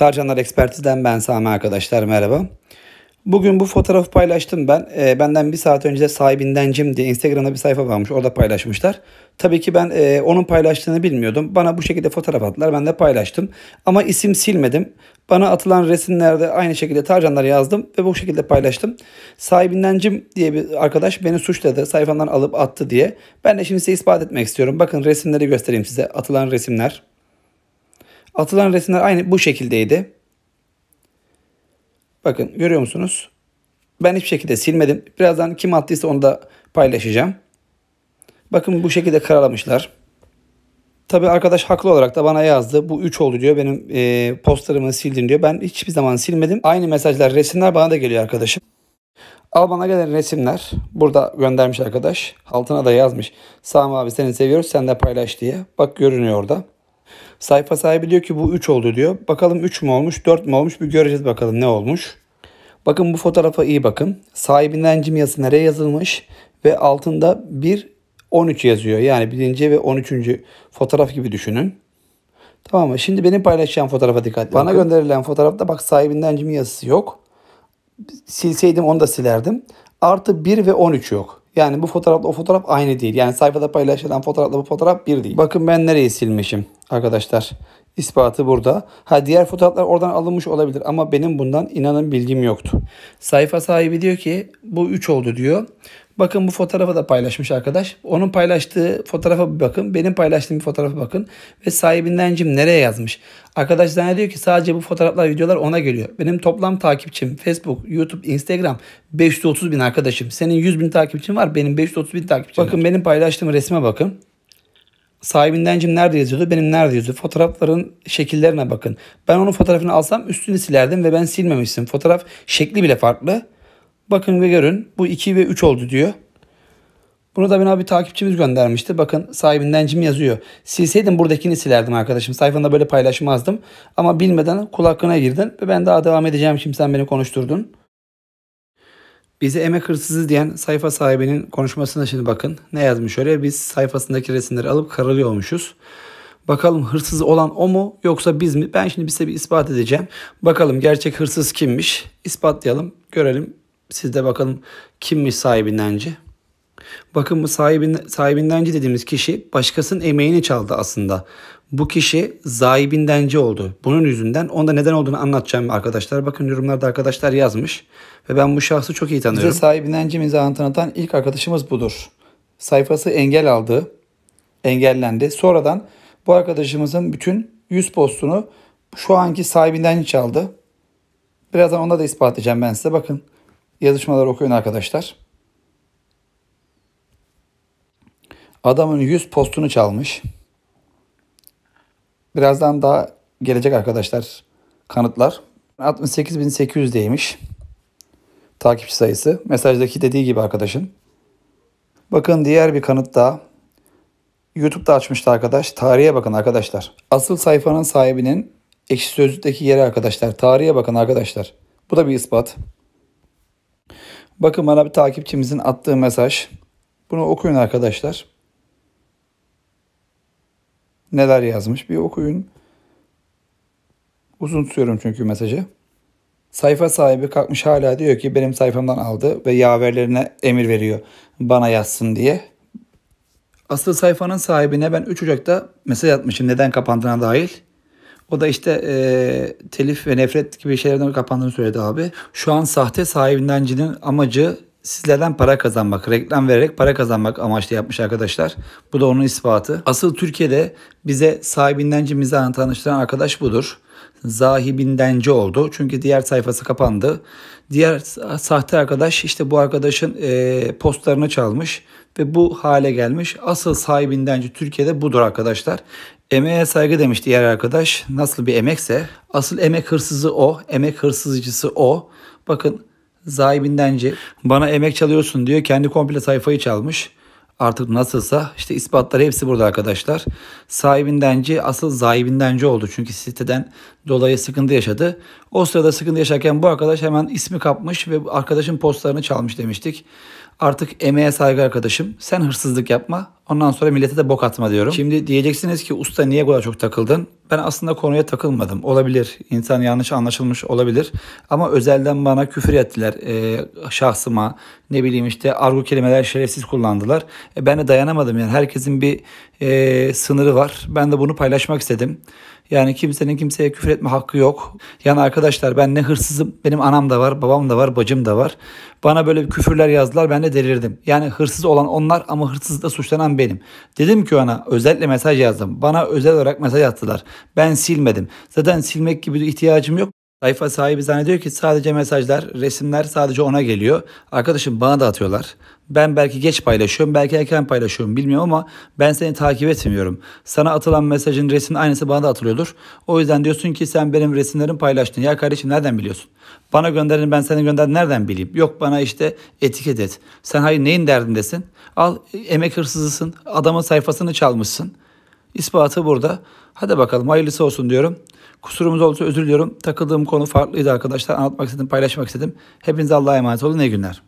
Tarcanlar Ekspertiz'den ben Sami arkadaşlar merhaba. Bugün bu fotoğrafı paylaştım ben. E, benden bir saat önce de sahibindencim diye Instagram'da bir sayfa varmış. Orada paylaşmışlar. Tabii ki ben e, onun paylaştığını bilmiyordum. Bana bu şekilde fotoğraf attılar. Ben de paylaştım. Ama isim silmedim. Bana atılan resimlerde aynı şekilde Tarcanlar yazdım ve bu şekilde paylaştım. Sahibindencim diye bir arkadaş beni suçladı. Sayfamdan alıp attı diye. Ben de şimdi size ispat etmek istiyorum. Bakın resimleri göstereyim size. Atılan resimler. Atılan resimler aynı bu şekildeydi. Bakın görüyor musunuz? Ben hiçbir şekilde silmedim. Birazdan kim attıysa onu da paylaşacağım. Bakın bu şekilde karalamışlar. Tabi arkadaş haklı olarak da bana yazdı. Bu 3 oldu diyor. Benim e, postlarımı sildin diyor. Ben hiçbir zaman silmedim. Aynı mesajlar, resimler bana da geliyor arkadaşım. Al bana gelen resimler. Burada göndermiş arkadaş. Altına da yazmış. Sami abi seni seviyoruz sen de paylaş diye. Bak görünüyor orada. Sayfa sahibi diyor ki bu 3 oldu diyor. Bakalım 3 mü olmuş 4 mü olmuş bir göreceğiz bakalım ne olmuş. Bakın bu fotoğrafa iyi bakın. Sahibinden cimyası nereye yazılmış ve altında 1 13 yazıyor. Yani birinci ve 13. fotoğraf gibi düşünün. Tamam mı? Şimdi benim paylaşacağım fotoğrafa dikkat Bana bakın. gönderilen fotoğrafta bak sahibinden cim yazısı yok. Silseydim onu da silerdim. Artı 1 ve 13 yok. Yani bu fotoğrafla o fotoğraf aynı değil. Yani sayfada paylaşılan fotoğrafla bu fotoğraf bir değil. Bakın ben nereyi silmişim arkadaşlar. İspatı burada. Ha diğer fotoğraflar oradan alınmış olabilir ama benim bundan inanın bilgim yoktu. Sayfa sahibi diyor ki bu 3 oldu diyor. Bakın bu fotoğrafı da paylaşmış arkadaş. Onun paylaştığı fotoğrafa bir bakın. Benim paylaştığım bir fotoğrafa bakın. Ve sahibindencim nereye yazmış. Arkadaş zannediyor ki sadece bu fotoğraflar videolar ona geliyor. Benim toplam takipçim Facebook, YouTube, Instagram 530 bin arkadaşım. Senin 100 bin takipçin var. Benim 530 bin takipçim Bakın var. benim paylaştığım resme bakın. Sahibindencim nerede yazıyordu? Benim nerede yazıyordu? Fotoğrafların şekillerine bakın. Ben onun fotoğrafını alsam üstünü silerdim ve ben silmemiştim. Fotoğraf şekli bile farklı. Bakın ve görün bu 2 ve 3 oldu diyor. Bunu da bana bir takipçimiz göndermişti. Bakın sahibinden cim yazıyor. Silseydim buradakini silerdim arkadaşım. Sayfanda böyle paylaşmazdım. Ama bilmeden kul hakkına girdin ve ben daha devam edeceğim şimdi sen beni konuşturdun. Bize emek hırsızı diyen sayfa sahibinin konuşmasına şimdi bakın. Ne yazmış öyle? Biz sayfasındaki resimleri alıp karalıyormuşuz. Bakalım hırsız olan o mu yoksa biz mi? Ben şimdi size bir ispat edeceğim. Bakalım gerçek hırsız kimmiş? İspatlayalım, görelim. Siz de bakalım kimmiş sahibindenci. Bakın bu sahibin, sahibindenci dediğimiz kişi başkasının emeğini çaldı aslında. Bu kişi sahibindenci oldu. Bunun yüzünden onda neden olduğunu anlatacağım arkadaşlar. Bakın yorumlarda arkadaşlar yazmış. Ve ben bu şahsı çok iyi tanıyorum. Bize sahibindenci mizahını tanıtan ilk arkadaşımız budur. Sayfası engel aldı. Engellendi. Sonradan bu arkadaşımızın bütün 100 postunu şu anki sahibinden çaldı. Birazdan onda da ispat edeceğim ben size. Bakın yazışmaları okuyun arkadaşlar. Adamın 100 postunu çalmış. Birazdan daha gelecek arkadaşlar kanıtlar. 68.800'deymiş takipçi sayısı. Mesajdaki dediği gibi arkadaşın. Bakın diğer bir kanıt daha. YouTube'da açmıştı arkadaş. Tarihe bakın arkadaşlar. Asıl sayfanın sahibinin ekşi sözlükteki yeri arkadaşlar. Tarihe bakın arkadaşlar. Bu da bir ispat. Bakın bana bir takipçimizin attığı mesaj. Bunu okuyun arkadaşlar. Neler yazmış bir okuyun. Uzun tutuyorum çünkü mesajı. Sayfa sahibi kalkmış hala diyor ki benim sayfamdan aldı ve yaverlerine emir veriyor bana yazsın diye. Asıl sayfanın sahibine ben 3 Ocak'ta mesaj atmışım neden kapandığına dahil. O da işte e, telif ve nefret gibi şeylerden kapandığını söyledi abi. Şu an sahte sahibindencinin amacı sizlerden para kazanmak, reklam vererek para kazanmak amaçlı yapmış arkadaşlar. Bu da onun ispatı. Asıl Türkiye'de bize sahibindenci mizahını tanıştıran arkadaş budur. Zahibindenci oldu. Çünkü diğer sayfası kapandı. Diğer sahte arkadaş işte bu arkadaşın e, postlarını çalmış ve bu hale gelmiş. Asıl sahibindenci Türkiye'de budur arkadaşlar. Emeğe saygı demiş diğer arkadaş. Nasıl bir emekse asıl emek hırsızı o, emek hırsızcısı o. Bakın Zahibindenci bana emek çalıyorsun diyor. Kendi komple sayfayı çalmış. Artık nasılsa işte ispatları hepsi burada arkadaşlar. Sahibindenci asıl zahibindenci oldu. Çünkü siteden dolayı sıkıntı yaşadı. O sırada sıkıntı yaşarken bu arkadaş hemen ismi kapmış ve arkadaşın postlarını çalmış demiştik. Artık emeğe saygı arkadaşım. Sen hırsızlık yapma. Ondan sonra millete de bok atma diyorum. Şimdi diyeceksiniz ki usta niye bu kadar çok takıldın? Ben aslında konuya takılmadım. Olabilir. İnsan yanlış anlaşılmış olabilir. Ama özelden bana küfür ettiler. E, şahsıma ne bileyim işte argo kelimeler şerefsiz kullandılar. E, ben de dayanamadım yani. Herkesin bir e, sınırı var. Ben de bunu paylaşmak istedim. Yani kimsenin kimseye küfür etme hakkı yok. Yani arkadaşlar ben ne hırsızım. Benim anam da var, babam da var, bacım da var. Bana böyle küfürler yazdılar ben de delirdim. Yani hırsız olan onlar ama hırsızlıkla suçlanan benim. Dedim ki ona özellikle mesaj yazdım. Bana özel olarak mesaj attılar. Ben silmedim. Zaten silmek gibi ihtiyacım yok. Sayfa sahibi zannediyor ki sadece mesajlar, resimler sadece ona geliyor. Arkadaşım bana da atıyorlar. Ben belki geç paylaşıyorum, belki erken paylaşıyorum bilmiyorum ama ben seni takip etmiyorum. Sana atılan mesajın resmin aynısı bana da atılıyordur. O yüzden diyorsun ki sen benim resimlerimi paylaştın. Ya kardeşim nereden biliyorsun? Bana gönderin ben seni gönder nereden bileyim? Yok bana işte etiket et. Sen hayır neyin derdindesin? Al emek hırsızısın. Adamın sayfasını çalmışsın. İspatı burada. Hadi bakalım hayırlısı olsun diyorum. Kusurumuz olursa özür diliyorum. Takıldığım konu farklıydı arkadaşlar. Anlatmak istedim, paylaşmak istedim. Hepinize Allah'a emanet olun. İyi günler.